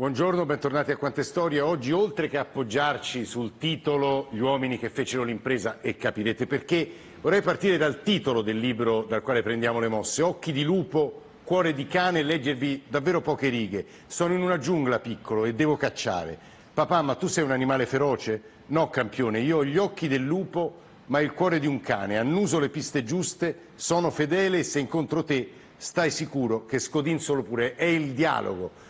Buongiorno, bentornati a Quante Storie. Oggi, oltre che appoggiarci sul titolo Gli uomini che fecero l'impresa, e capirete perché, vorrei partire dal titolo del libro dal quale prendiamo le mosse, Occhi di lupo, cuore di cane, leggervi davvero poche righe. Sono in una giungla piccolo e devo cacciare. Papà, ma tu sei un animale feroce? No, campione, io ho gli occhi del lupo, ma il cuore di un cane. Annuso le piste giuste, sono fedele e se incontro te stai sicuro che scodinzolo pure. È il dialogo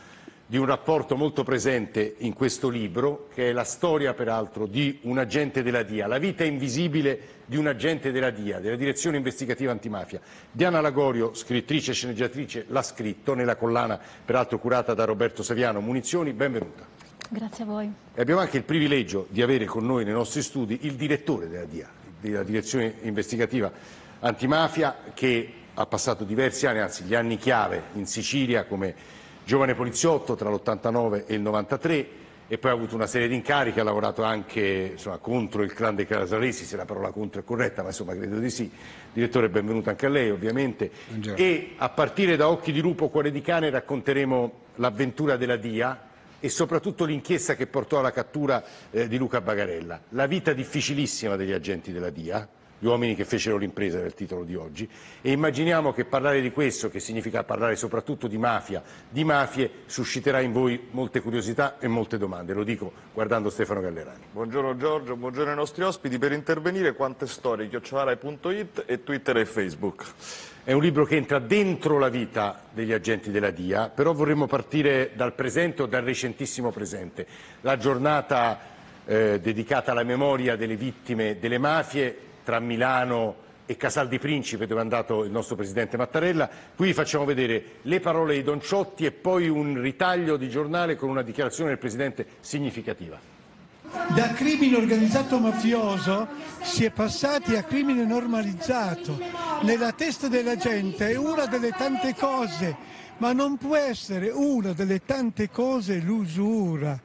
di un rapporto molto presente in questo libro, che è la storia peraltro di un agente della DIA, la vita invisibile di un agente della DIA, della Direzione Investigativa Antimafia. Diana Lagorio, scrittrice e sceneggiatrice, l'ha scritto nella collana peraltro curata da Roberto Saviano. Munizioni, benvenuta. Grazie a voi. E abbiamo anche il privilegio di avere con noi nei nostri studi il direttore della DIA, della Direzione Investigativa Antimafia, che ha passato diversi anni, anzi gli anni chiave in Sicilia come giovane poliziotto tra l'89 e il 93 e poi ha avuto una serie di incarichi, ha lavorato anche insomma, contro il clan dei Casalesi, se la parola contro è corretta, ma insomma credo di sì. Direttore, benvenuto anche a lei ovviamente. Buongiorno. E a partire da Occhi di lupo, cuore di cane racconteremo l'avventura della DIA e soprattutto l'inchiesta che portò alla cattura eh, di Luca Bagarella. La vita difficilissima degli agenti della DIA, gli uomini che fecero l'impresa del titolo di oggi e immaginiamo che parlare di questo, che significa parlare soprattutto di mafia, di mafie, susciterà in voi molte curiosità e molte domande, lo dico guardando Stefano Gallerani. Buongiorno Giorgio, buongiorno ai nostri ospiti. Per intervenire quante storie, chiocciolare.it e Twitter e Facebook. È un libro che entra dentro la vita degli agenti della DIA, però vorremmo partire dal presente o dal recentissimo presente. La giornata eh, dedicata alla memoria delle vittime delle mafie tra Milano e Casal di Principe dove è andato il nostro Presidente Mattarella. Qui facciamo vedere le parole di Don Ciotti e poi un ritaglio di giornale con una dichiarazione del Presidente significativa. Da crimine organizzato mafioso si è passati a crimine normalizzato. Nella testa della gente è una delle tante cose, ma non può essere una delle tante cose l'usura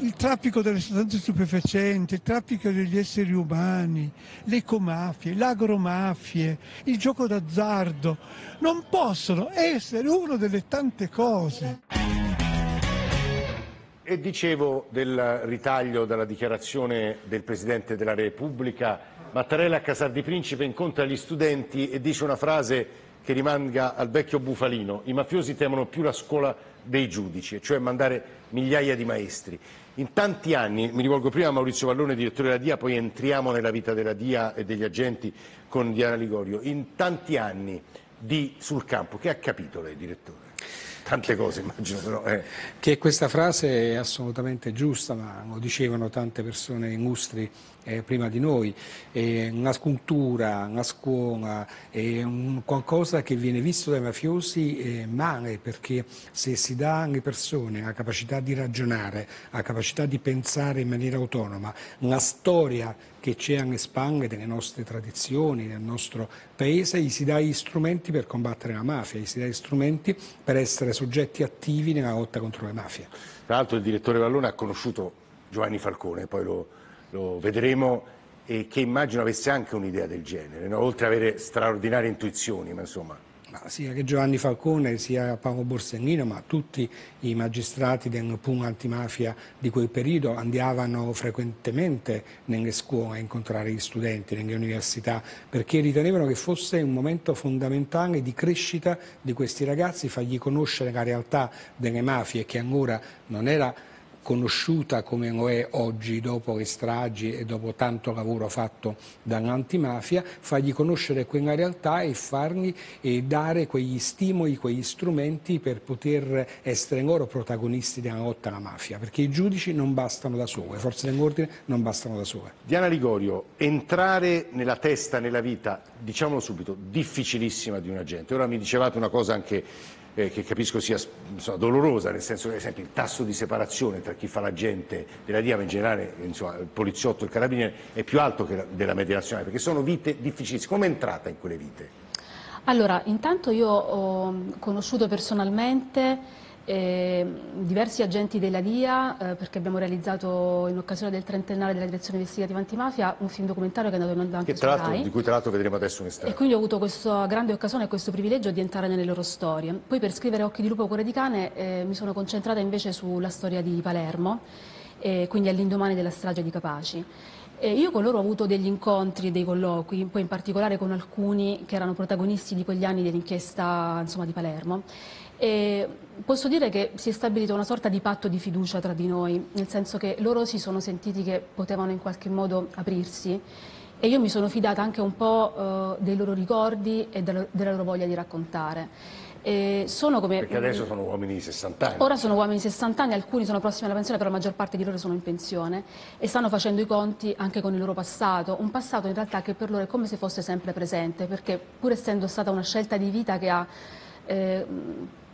il traffico delle sostanze stupefacenti, il traffico degli esseri umani, le ecomafie, l'agromafie, il gioco d'azzardo, non possono essere una delle tante cose. E dicevo del ritaglio dalla dichiarazione del Presidente della Repubblica, Mattarella a Casal di Principe incontra gli studenti e dice una frase che rimanga al vecchio bufalino, i mafiosi temono più la scuola dei giudici, cioè mandare migliaia di maestri. In tanti anni, mi rivolgo prima a Maurizio Vallone, direttore della DIA, poi entriamo nella vita della DIA e degli agenti con Diana Ligorio, in tanti anni di, sul campo, che ha capito lei, direttore? Tante cose immagino però. Eh. Che questa frase è assolutamente giusta, ma lo dicevano tante persone illustri eh, prima di noi. È una scultura, una scuola, è un qualcosa che viene visto dai mafiosi eh, male, perché se si dà alle persone la capacità di ragionare, la capacità di pensare in maniera autonoma, la storia che c'è alle spalle delle nostre tradizioni, del nostro paese, gli si dà gli strumenti per combattere la mafia, gli si dà gli strumenti per essere soggetti attivi nella lotta contro le mafie. Tra l'altro il direttore Vallone ha conosciuto Giovanni Falcone, poi lo, lo vedremo, e che immagino avesse anche un'idea del genere, no? oltre ad avere straordinarie intuizioni, ma insomma sia che Giovanni Falcone sia Paolo Borsellino, ma tutti i magistrati del PUN antimafia di quel periodo andavano frequentemente nelle scuole a incontrare gli studenti, nelle università, perché ritenevano che fosse un momento fondamentale di crescita di questi ragazzi, fargli conoscere la realtà delle mafie che ancora non era conosciuta come lo è oggi dopo le stragi e dopo tanto lavoro fatto dall'antimafia, fargli conoscere quella realtà e fargli e dare quegli stimoli, quegli strumenti per poter essere loro protagonisti della lotta alla mafia, perché i giudici non bastano da sole, le forze dell'ordine non bastano da sole. Diana Ligorio, entrare nella testa, nella vita, diciamolo subito, difficilissima di un agente. Ora mi dicevate una cosa anche eh, che capisco sia insomma, dolorosa, nel senso che il tasso di separazione tra chi fa l'agente della DIA, ma in generale insomma, il poliziotto e il carabiniere è più alto la, della media nazionale, perché sono vite difficilissime. Come è entrata in quelle vite? Allora, intanto io ho conosciuto personalmente eh, diversi agenti della DIA, eh, perché abbiamo realizzato in occasione del trentennale della direzione investigativa antimafia un film documentario che è andato in onda anche che tra Rai. Di cui tra l'altro vedremo adesso un estratto. E quindi ho avuto questa grande occasione e questo privilegio di entrare nelle loro storie. Poi per scrivere Occhi di lupo, cuore di cane eh, mi sono concentrata invece sulla storia di Palermo, eh, quindi all'indomani della strage di Capaci. E io con loro ho avuto degli incontri, dei colloqui, poi in particolare con alcuni che erano protagonisti di quegli anni dell'inchiesta di Palermo. E posso dire che si è stabilito una sorta di patto di fiducia tra di noi, nel senso che loro si sono sentiti che potevano in qualche modo aprirsi e io mi sono fidata anche un po' eh, dei loro ricordi e della, della loro voglia di raccontare. Come, Perché adesso sono uomini di 60 anni. Ora sono uomini di 60 anni, alcuni sono prossimi alla pensione, però la maggior parte di loro sono in pensione e stanno facendo i conti anche con il loro passato, un passato in realtà che per loro è come se fosse sempre presente, perché pur essendo stata una scelta di vita che ha eh,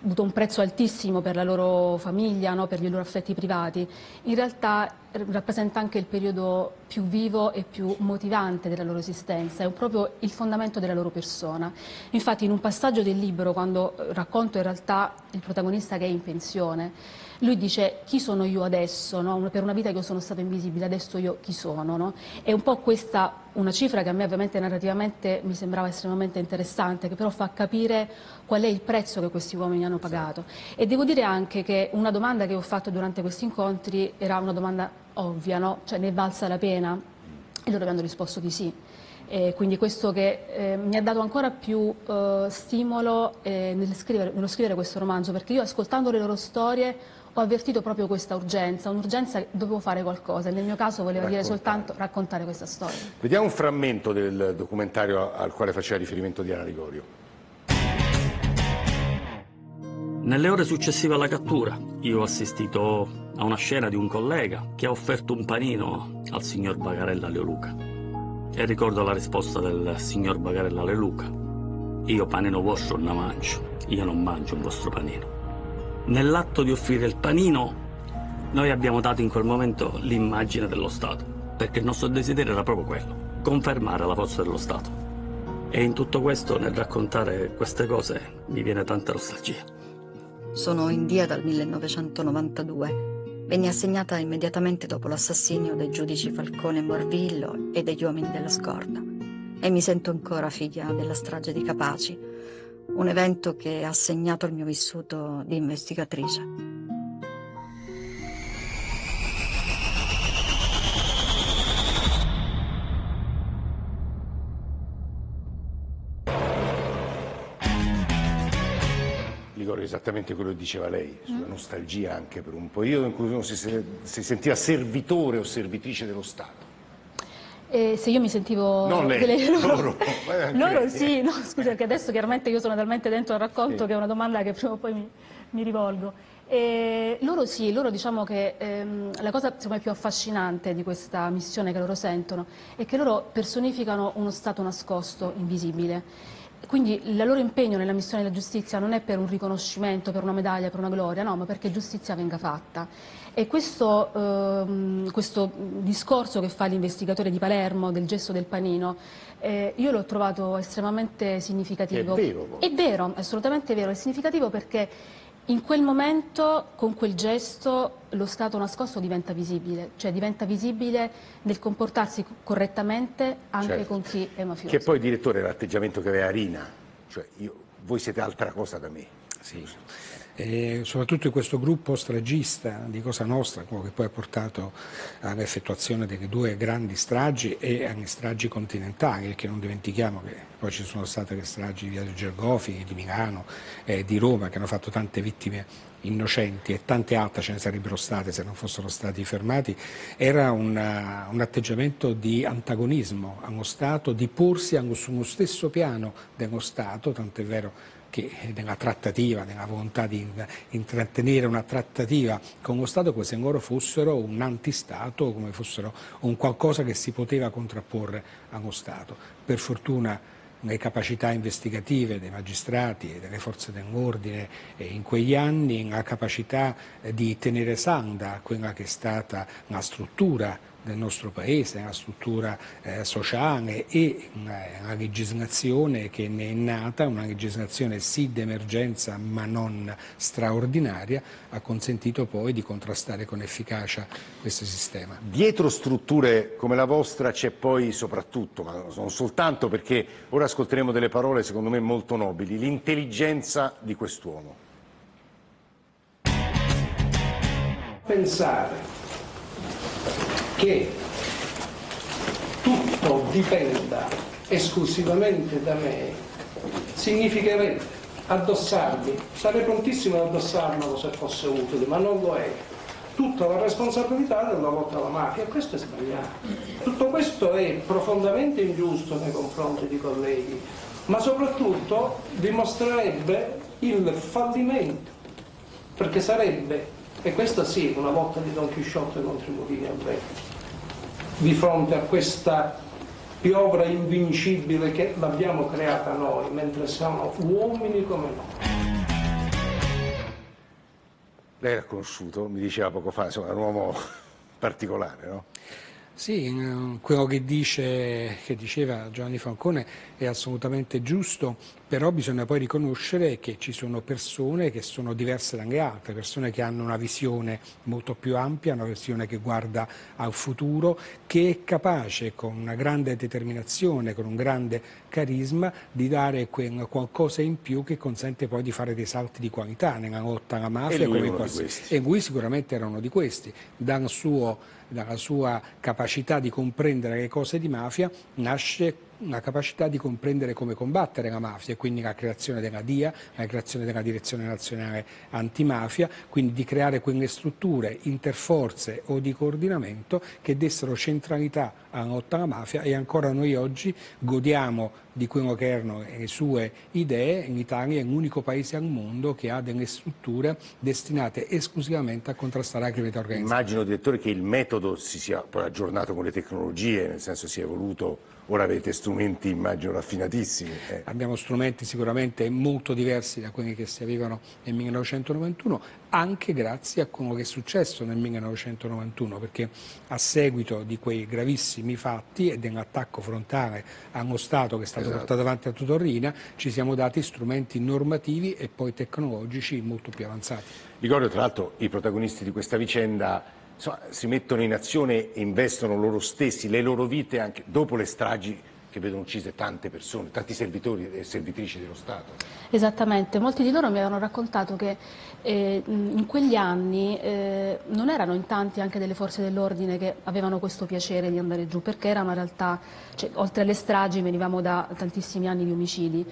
avuto un prezzo altissimo per la loro famiglia, no? per i loro affetti privati, in realtà rappresenta anche il periodo più vivo e più motivante della loro esistenza, è proprio il fondamento della loro persona. Infatti in un passaggio del libro, quando racconto in realtà il protagonista che è in pensione, lui dice chi sono io adesso, no? per una vita che io sono stato invisibile, adesso io chi sono? No? È un po' questa una cifra che a me ovviamente narrativamente mi sembrava estremamente interessante, che però fa capire qual è il prezzo che questi uomini hanno pagato. E devo dire anche che una domanda che ho fatto durante questi incontri era una domanda ovvia, no? cioè ne valsa la pena? E loro mi hanno risposto di sì. E quindi questo che eh, mi ha dato ancora più eh, stimolo eh, nel scrivere, nello scrivere questo romanzo, perché io ascoltando le loro storie ho avvertito proprio questa urgenza, un'urgenza dovevo fare qualcosa, nel mio caso voleva dire soltanto raccontare questa storia. Vediamo un frammento del documentario al quale faceva riferimento Diana Rigorio. Nelle ore successive alla cattura io ho assistito a una scena di un collega che ha offerto un panino al signor Bagarella Leoluca. E ricordo la risposta del signor Bagarella Leoluca. Io panino vostro non mangio, io non mangio un vostro panino. Nell'atto di offrire il panino noi abbiamo dato in quel momento l'immagine dello Stato, perché il nostro desiderio era proprio quello, confermare la forza dello Stato. E in tutto questo, nel raccontare queste cose, mi viene tanta nostalgia. Sono in dia dal 1992. Venni assegnata immediatamente dopo l'assassinio dei giudici Falcone e Morvillo e degli uomini della scorta. E mi sento ancora figlia della strage di Capaci, un evento che ha segnato il mio vissuto di investigatrice. ricordo esattamente quello che diceva lei, sulla mm. nostalgia anche per un periodo in cui uno si, si sentiva servitore o servitrice dello Stato. Eh, se io mi sentivo... Non lei, delle... loro. loro sì, no, scusa, perché adesso chiaramente io sono talmente dentro al racconto sì. che è una domanda che prima o poi mi, mi rivolgo. E loro sì, loro diciamo che ehm, la cosa me, più affascinante di questa missione che loro sentono è che loro personificano uno Stato nascosto, invisibile quindi il loro impegno nella missione della giustizia non è per un riconoscimento, per una medaglia, per una gloria, no, ma perché giustizia venga fatta. E questo, ehm, questo discorso che fa l'investigatore di Palermo del gesto del panino, eh, io l'ho trovato estremamente significativo. È vero. È vero, assolutamente vero, è significativo perché in quel momento, con quel gesto, lo Stato nascosto diventa visibile, cioè diventa visibile nel comportarsi correttamente anche certo. con chi è mafioso. Che poi, direttore, l'atteggiamento che aveva Rina, cioè io, voi siete altra cosa da me. Sì e soprattutto in questo gruppo stragista di Cosa Nostra, quello che poi ha portato all'effettuazione delle due grandi stragi e alle stragi continentali, perché non dimentichiamo che poi ci sono state le stragi di Via del Gergofi, di Milano, eh, di Roma, che hanno fatto tante vittime innocenti e tante altre ce ne sarebbero state se non fossero stati fermati, era una, un atteggiamento di antagonismo allo Stato, di porsi su uno stesso piano dello Stato, tant'è vero che nella trattativa, nella volontà di intrattenere una trattativa con lo Stato se loro fossero un antistato, come fossero un qualcosa che si poteva contrapporre allo Stato. Per fortuna le capacità investigative dei magistrati e delle forze dell'ordine in quegli anni, la capacità di tenere sanda quella che è stata la struttura del nostro Paese, una struttura eh, sociale e una, una, legislazione che ne è nata, una legislazione sì d'emergenza ma non straordinaria, ha consentito poi di contrastare con efficacia questo sistema. Dietro strutture come la vostra c'è poi soprattutto, ma non soltanto perché ora ascolteremo delle parole secondo me molto nobili, l'intelligenza di quest'uomo. Pensare che tutto dipenda esclusivamente da me significherebbe addossarmi, sarei prontissimo ad addossarmelo se fosse utile, ma non lo è. Tutta la responsabilità della lotta alla mafia, questo è sbagliato. Tutto questo è profondamente ingiusto nei confronti di colleghi, ma soprattutto dimostrerebbe il fallimento, perché sarebbe, e questa sì, una lotta di Don Chisciotte contro i mulini al vento di fronte a questa piovra invincibile che l'abbiamo creata noi, mentre siamo uomini come noi. Lei l'ha conosciuto, mi diceva poco fa, insomma, è un uomo particolare, no? Sì, eh, quello che, dice, che diceva Giovanni Falcone è assolutamente giusto, però bisogna poi riconoscere che ci sono persone che sono diverse dalle altre, persone che hanno una visione molto più ampia, una visione che guarda al futuro, che è capace con una grande determinazione, con un grande carisma di dare quel qualcosa in più che consente poi di fare dei salti di qualità nella lotta alla mafia. E lui, e lui sicuramente era uno di questi, dal suo dalla sua capacità di comprendere le cose di mafia, nasce una capacità di comprendere come combattere la mafia, quindi la creazione della DIA, la creazione della Direzione Nazionale Antimafia, quindi di creare quelle strutture interforze o di coordinamento che dessero centralità alla lotta alla mafia e ancora noi oggi godiamo di quello che erano le sue idee. L'Italia è l'unico paese al mondo che ha delle strutture destinate esclusivamente a contrastare la criminalità organizzata. Immagino, direttore, che il metodo si sia poi aggiornato con le tecnologie, nel senso si è evoluto Ora avete strumenti, immagino, raffinatissimi. Eh. Abbiamo strumenti sicuramente molto diversi da quelli che si avevano nel 1991, anche grazie a quello che è successo nel 1991, perché a seguito di quei gravissimi fatti e dell'attacco frontale allo Stato che è stato esatto. portato avanti a Tutorrina, ci siamo dati strumenti normativi e poi tecnologici molto più avanzati. Ricordo tra l'altro i protagonisti di questa vicenda insomma, si mettono in azione e investono loro stessi, le loro vite anche dopo le stragi che vedono uccise tante persone, tanti servitori e servitrici dello Stato. Esattamente, molti di loro mi avevano raccontato che eh, in quegli anni eh, non erano in tanti anche delle forze dell'ordine che avevano questo piacere di andare giù, perché era una realtà, cioè, oltre alle stragi venivamo da tantissimi anni di omicidi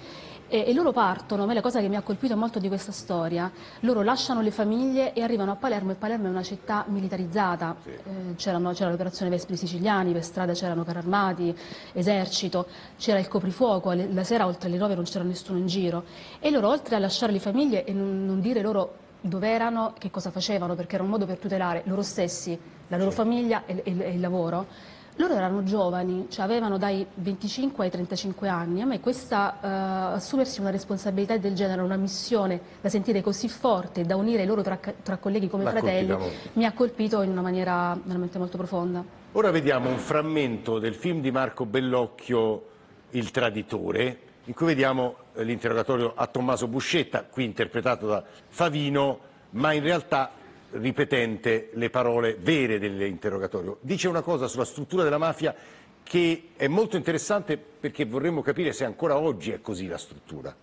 e, e, loro partono, a me la cosa che mi ha colpito molto di questa storia, loro lasciano le famiglie e arrivano a Palermo e Palermo è una città militarizzata, sì. eh, c'era l'operazione Vespri Siciliani, per strada c'erano carri armati, esercito, c'era il coprifuoco, la sera oltre le nove non c'era nessuno in giro e loro oltre a lasciare le famiglie e non, non dire loro dove erano, che cosa facevano, perché era un modo per tutelare loro stessi, la loro sì. famiglia e, e, e il lavoro, loro erano giovani, cioè avevano dai 25 ai 35 anni. A me questa uh, assumersi una responsabilità del genere, una missione da sentire così forte, da unire loro tra, tra colleghi come fratelli, mi ha colpito in una maniera veramente molto profonda. Ora vediamo un frammento del film di Marco Bellocchio, Il traditore, in cui vediamo eh, l'interrogatorio a Tommaso Buscetta, qui interpretato da Favino, ma in realtà ripetente le parole vere dell'interrogatorio. Dice una cosa sulla struttura della mafia che è molto interessante perché vorremmo capire se ancora oggi è così la struttura.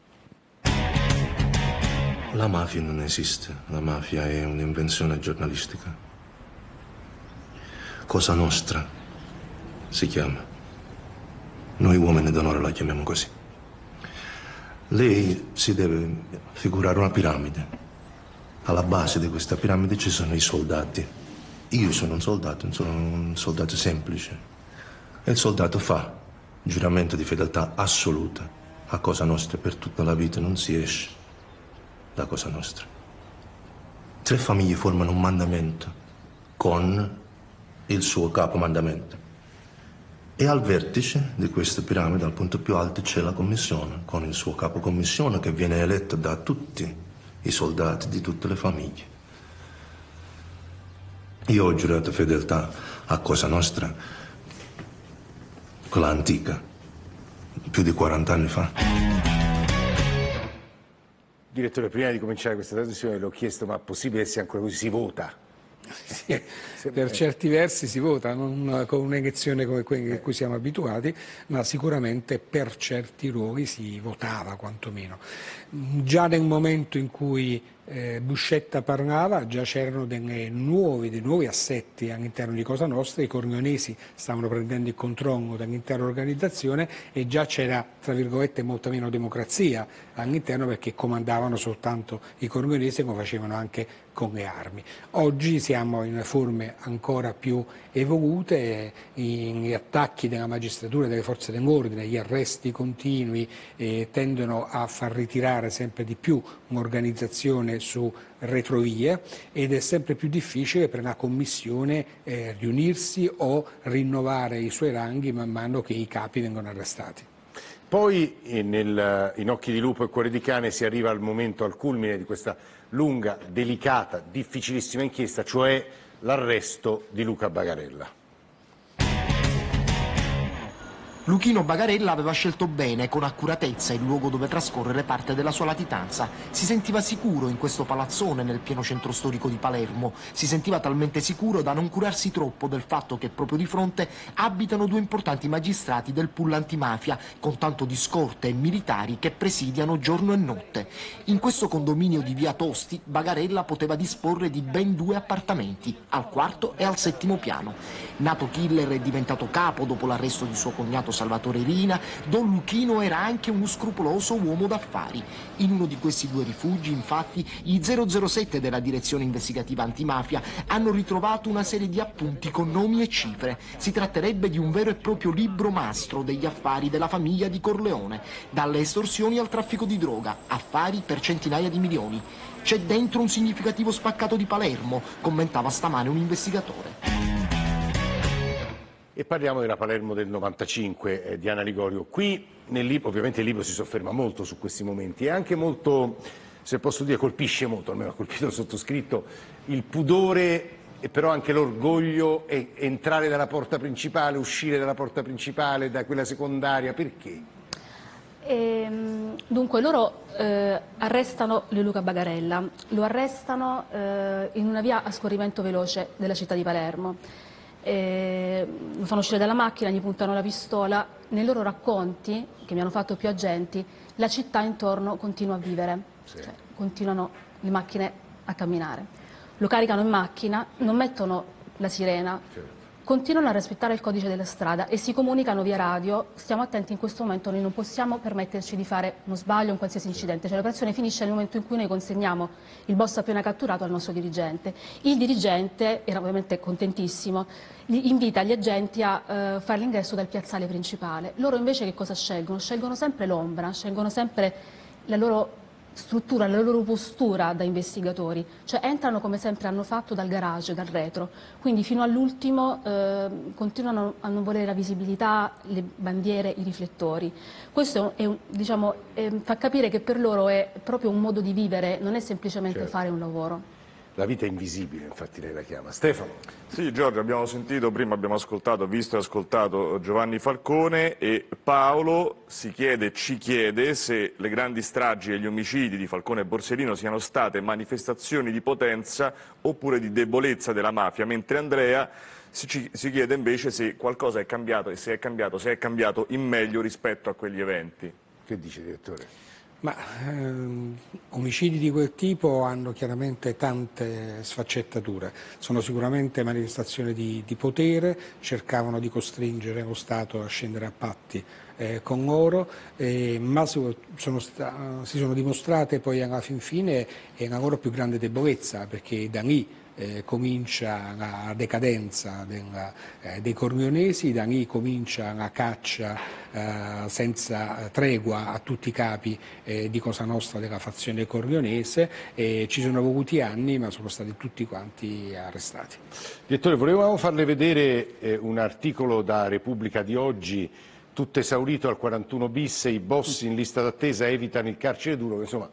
La mafia non esiste, la mafia è un'invenzione giornalistica. Cosa nostra si chiama. Noi uomini d'onore la chiamiamo così. Lei si deve figurare una piramide alla base di questa piramide ci sono i soldati. Io sono un soldato, sono un soldato semplice. E il soldato fa giuramento di fedeltà assoluta a Cosa Nostra per tutta la vita, non si esce da Cosa Nostra. Tre famiglie formano un mandamento con il suo capo mandamento. E al vertice di questa piramide, al punto più alto, c'è la commissione, con il suo capo commissione che viene eletto da tutti i soldati di tutte le famiglie. Io ho giurato fedeltà a Cosa Nostra, quella antica, più di 40 anni fa. Direttore, prima di cominciare questa trasmissione l'ho chiesto, ma è possibile che sia ancora così? Si vota? Sì, per certi versi si vota, non con un'iniezione come quella a cui siamo abituati, ma sicuramente per certi ruoli si votava quantomeno. Già nel momento in cui eh, Buscetta parlava, già c'erano dei nuovi, assetti all'interno di Cosa Nostra, i cornionesi stavano prendendo il controllo dell'intera organizzazione e già c'era, tra virgolette, molta meno democrazia all'interno perché comandavano soltanto i cornionesi come facevano anche con le armi. Oggi siamo in forme ancora più evolute, gli attacchi della magistratura delle forze dell'ordine, gli arresti continui eh, tendono a far ritirare sempre di più un'organizzazione su retrovie ed è sempre più difficile per una commissione eh, riunirsi o rinnovare i suoi ranghi man mano che i capi vengono arrestati. Poi eh, nel, in Occhi di Lupo e Cuore di Cane si arriva al momento, al culmine di questa lunga, delicata, difficilissima inchiesta, cioè l'arresto di Luca Bagarella. Luchino Bagarella aveva scelto bene, con accuratezza, il luogo dove trascorrere parte della sua latitanza. Si sentiva sicuro in questo palazzone nel pieno centro storico di Palermo. Si sentiva talmente sicuro da non curarsi troppo del fatto che proprio di fronte abitano due importanti magistrati del pool antimafia, con tanto di scorte e militari che presidiano giorno e notte. In questo condominio di via Tosti, Bagarella poteva disporre di ben due appartamenti, al quarto e al settimo piano. Nato killer e diventato capo dopo l'arresto di suo cognato Salvatore Rina, Don Luchino era anche uno scrupoloso uomo d'affari. In uno di questi due rifugi, infatti, i 007 della direzione investigativa antimafia hanno ritrovato una serie di appunti con nomi e cifre. Si tratterebbe di un vero e proprio libro mastro degli affari della famiglia di Corleone, dalle estorsioni al traffico di droga, affari per centinaia di milioni. C'è dentro un significativo spaccato di Palermo, commentava stamane un investigatore. E parliamo della Palermo del 95, eh, Diana Ligorio. Qui, nel libro, ovviamente il libro si sofferma molto su questi momenti e anche molto, se posso dire, colpisce molto, almeno ha colpito il sottoscritto, il pudore e però anche l'orgoglio e entrare dalla porta principale, uscire dalla porta principale, da quella secondaria, perché? E, dunque loro eh, arrestano Luca Bagarella, lo arrestano eh, in una via a scorrimento veloce della città di Palermo eh, lo fanno uscire dalla macchina, gli puntano la pistola. Nei loro racconti, che mi hanno fatto più agenti, la città intorno continua a vivere, sì. cioè, continuano le macchine a camminare. Lo caricano in macchina, non mettono la sirena, sì continuano a rispettare il codice della strada e si comunicano via radio, stiamo attenti in questo momento, noi non possiamo permetterci di fare uno sbaglio, un qualsiasi incidente, cioè l'operazione finisce nel momento in cui noi consegniamo il boss appena catturato al nostro dirigente. Il dirigente, era ovviamente contentissimo, invita gli agenti a uh, fare l'ingresso dal piazzale principale. Loro invece che cosa scelgono? Scelgono sempre l'ombra, scelgono sempre la loro struttura, la loro postura da investigatori, cioè entrano come sempre hanno fatto dal garage, dal retro, quindi fino all'ultimo eh, continuano a non volere la visibilità, le bandiere, i riflettori. Questo è un, diciamo, è, fa capire che per loro è proprio un modo di vivere, non è semplicemente certo. fare un lavoro. La vita invisibile, infatti lei la chiama. Stefano. Sì, Giorgio, abbiamo sentito, prima abbiamo ascoltato, visto e ascoltato Giovanni Falcone e Paolo si chiede, ci chiede se le grandi stragi e gli omicidi di Falcone e Borsellino siano state manifestazioni di potenza oppure di debolezza della mafia, mentre Andrea si, si chiede invece se qualcosa è cambiato e se è cambiato, se è cambiato in meglio rispetto a quegli eventi. Che dice, direttore? Ma ehm, omicidi di quel tipo hanno chiaramente tante sfaccettature, sono sicuramente manifestazioni di, di potere, cercavano di costringere lo Stato a scendere a patti eh, con loro, eh, ma sono si sono dimostrate poi alla fin fine una loro più grande debolezza, perché da lì eh, comincia la decadenza della, eh, dei cornionesi, da lì comincia la caccia eh, senza tregua a tutti i capi eh, di Cosa Nostra della fazione cornionese, ci sono voluti anni ma sono stati tutti quanti arrestati. Direttore, volevamo farle vedere eh, un articolo da Repubblica di oggi tutto esaurito al 41 bis, i boss in lista d'attesa evitano il carcere duro, insomma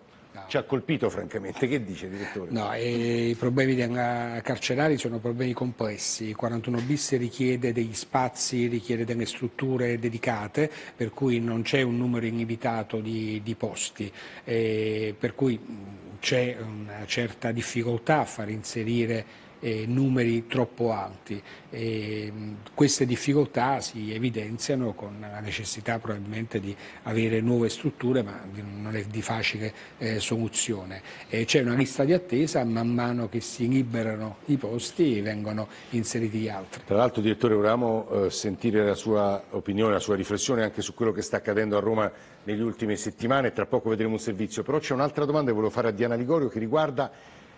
ci ha colpito francamente. Che dice direttore? No, i problemi carcerari sono problemi complessi. Il 41 bis richiede degli spazi, richiede delle strutture dedicate, per cui non c'è un numero illimitato di, di posti, eh, per cui c'è una certa difficoltà a far inserire eh, numeri troppo alti. E, queste difficoltà si evidenziano con la necessità probabilmente di avere nuove strutture, ma non è di facile eh, soluzione. c'è una lista di attesa, man mano che si liberano i posti vengono inseriti gli altri. Tra l'altro, direttore, volevamo eh, sentire la sua opinione, la sua riflessione anche su quello che sta accadendo a Roma negli ultime settimane, tra poco vedremo un servizio, però c'è un'altra domanda che volevo fare a Diana Ligorio che riguarda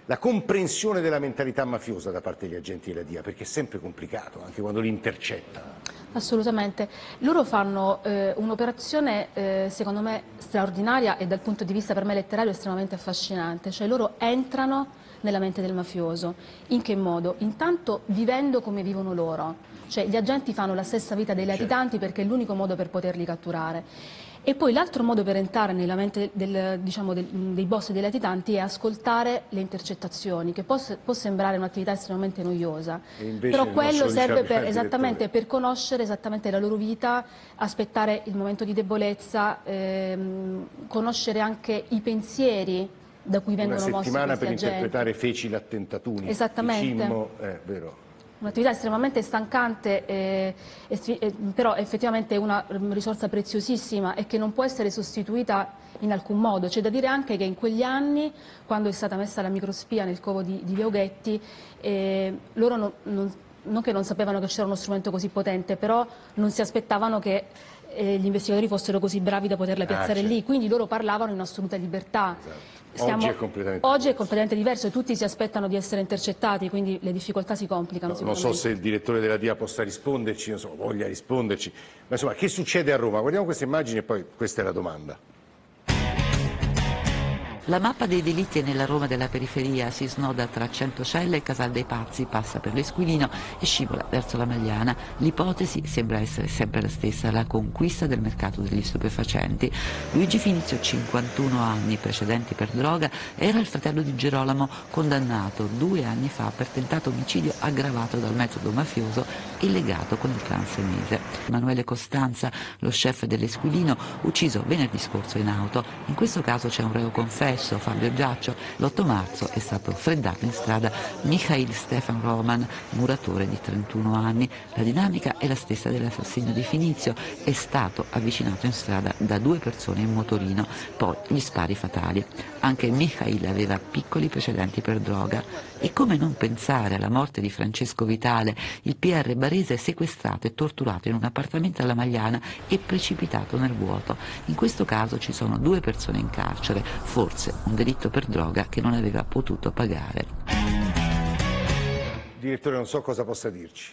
la comprensione della mentalità mafiosa da parte degli agenti della DIA, perché è sempre complicato, anche quando li intercettano. Assolutamente. Loro fanno eh, un'operazione, eh, secondo me, straordinaria e dal punto di vista per me letterario estremamente affascinante. Cioè loro entrano nella mente del mafioso. In che modo? Intanto vivendo come vivono loro. Cioè gli agenti fanno la stessa vita dei certo. latitanti perché è l'unico modo per poterli catturare. E poi l'altro modo per entrare nella mente del, diciamo, del, dei boss e dei latitanti è ascoltare le intercettazioni, che può, può sembrare un'attività estremamente noiosa, però quello serve per, esattamente, per, conoscere esattamente la loro vita, aspettare il momento di debolezza, ehm, conoscere anche i pensieri da cui vengono mossi questi agenti. Una settimana per agenti. interpretare feci l'attentatuni. Esattamente. Cimmo, eh, vero un'attività estremamente stancante, eh, eh, però effettivamente una risorsa preziosissima e che non può essere sostituita in alcun modo. C'è da dire anche che in quegli anni, quando è stata messa la microspia nel covo di, di Leoghetti, eh, loro non, non, non, che non sapevano che c'era uno strumento così potente, però non si aspettavano che eh, gli investigatori fossero così bravi da poterla ah, piazzare ah, certo. lì, quindi loro parlavano in assoluta libertà. Esatto. Stiamo... Oggi, è completamente, Oggi è completamente diverso e tutti si aspettano di essere intercettati, quindi le difficoltà si complicano. No, non so se il direttore della DIA possa risponderci, non so, voglia risponderci, ma insomma che succede a Roma? Guardiamo queste immagini e poi questa è la domanda. La mappa dei delitti è nella Roma della periferia, si snoda tra Centocelle e Casal dei Pazzi, passa per l'Esquilino e scivola verso la Magliana. L'ipotesi sembra essere sempre la stessa, la conquista del mercato degli stupefacenti. Luigi Finizio, 51 anni precedenti per droga, era il fratello di Gerolamo, condannato due anni fa per tentato omicidio aggravato dal metodo mafioso e legato con il clan senese. Emanuele Costanza, lo chef dell'Esquilino, ucciso venerdì scorso in auto. In questo caso c'è un reo confesso stesso Fabio Giaccio, l'8 marzo è stato freddato in strada Mikhail Stefan Roman, muratore di 31 anni. La dinamica è la stessa dell'assassinio di Finizio, è stato avvicinato in strada da due persone in motorino, poi gli spari fatali. Anche Mikhail aveva piccoli precedenti per droga. E come non pensare alla morte di Francesco Vitale, il PR barese sequestrato e torturato in un appartamento alla Magliana e precipitato nel vuoto. In questo caso ci sono due persone in carcere, forse commise un delitto per droga che non aveva potuto pagare. Direttore, non so cosa possa dirci.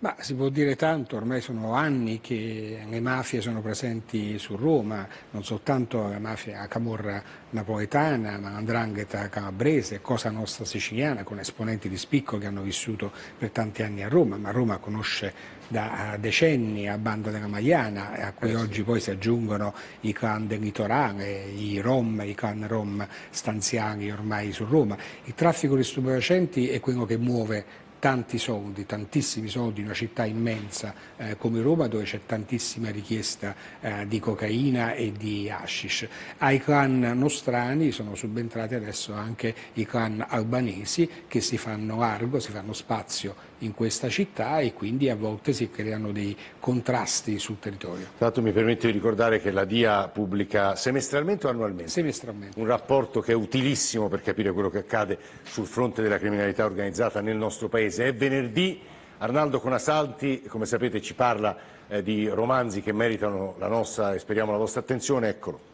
Ma si può dire tanto, ormai sono anni che le mafie sono presenti su Roma, non soltanto la mafia la camorra napoletana, ma l'andrangheta calabrese, Cosa Nostra siciliana, con esponenti di spicco che hanno vissuto per tanti anni a Roma, ma Roma conosce da decenni a Banda della Maiana, a cui eh sì. oggi poi si aggiungono i clan del litorale, i rom, i clan rom stanziali ormai su Roma. Il traffico di stupefacenti è quello che muove tanti soldi, tantissimi soldi in una città immensa eh, come Roma dove c'è tantissima richiesta eh, di cocaina e di hashish. Ai clan nostrani sono subentrati adesso anche i clan albanesi che si fanno largo, si fanno spazio in questa città e quindi a volte si creano dei contrasti sul territorio. Tra l'altro mi permette di ricordare che la DIA pubblica semestralmente o annualmente? Semestralmente. Un rapporto che è utilissimo per capire quello che accade sul fronte della criminalità organizzata nel nostro Paese Paese. È venerdì, Arnaldo Conasalti, come sapete, ci parla eh, di romanzi che meritano la nostra e speriamo la vostra attenzione. Eccolo.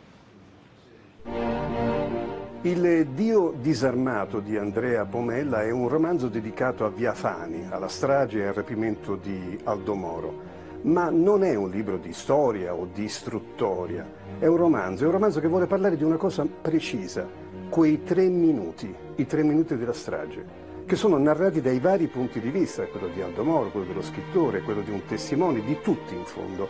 Il Dio disarmato di Andrea Pomella è un romanzo dedicato a Via Fani, alla strage e al rapimento di Aldo Moro. Ma non è un libro di storia o di istruttoria, è un romanzo, è un romanzo che vuole parlare di una cosa precisa, quei tre minuti, i tre minuti della strage che sono narrati dai vari punti di vista, quello di Aldo Moro, quello dello scrittore, quello di un testimone, di tutti in fondo.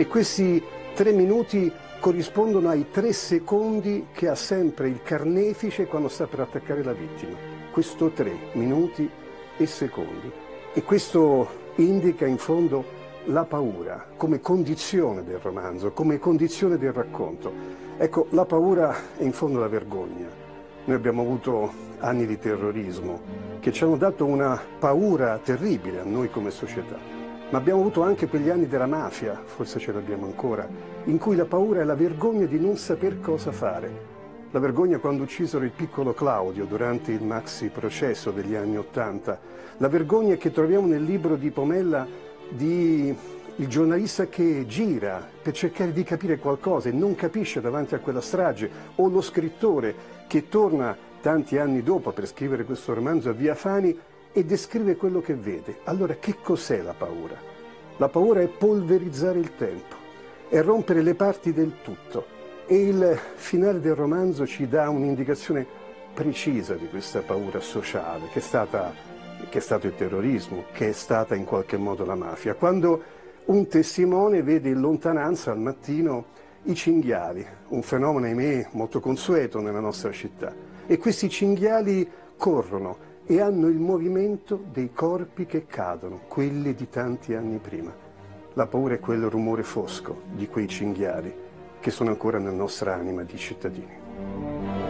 E questi tre minuti corrispondono ai tre secondi che ha sempre il carnefice quando sta per attaccare la vittima. Questo tre minuti e secondi. E questo indica in fondo la paura come condizione del romanzo, come condizione del racconto. Ecco, la paura è in fondo la vergogna. Noi abbiamo avuto anni di terrorismo che ci hanno dato una paura terribile a noi come società, ma abbiamo avuto anche quegli anni della mafia, forse ce l'abbiamo ancora, in cui la paura è la vergogna di non saper cosa fare. La vergogna quando uccisero il piccolo Claudio durante il maxi processo degli anni Ottanta, la vergogna che troviamo nel libro di Pomella di il giornalista che gira per cercare di capire qualcosa e non capisce davanti a quella strage, o lo scrittore che torna tanti anni dopo per scrivere questo romanzo a Via Fani e descrive quello che vede. Allora che cos'è la paura? La paura è polverizzare il tempo, è rompere le parti del tutto e il finale del romanzo ci dà un'indicazione precisa di questa paura sociale che è stata che è stato il terrorismo, che è stata in qualche modo la mafia. Quando un testimone vede in lontananza al mattino i cinghiali, un fenomeno, ahimè, molto consueto nella nostra città. E questi cinghiali corrono e hanno il movimento dei corpi che cadono, quelli di tanti anni prima. La paura è quel rumore fosco di quei cinghiali che sono ancora nella nostra anima di cittadini.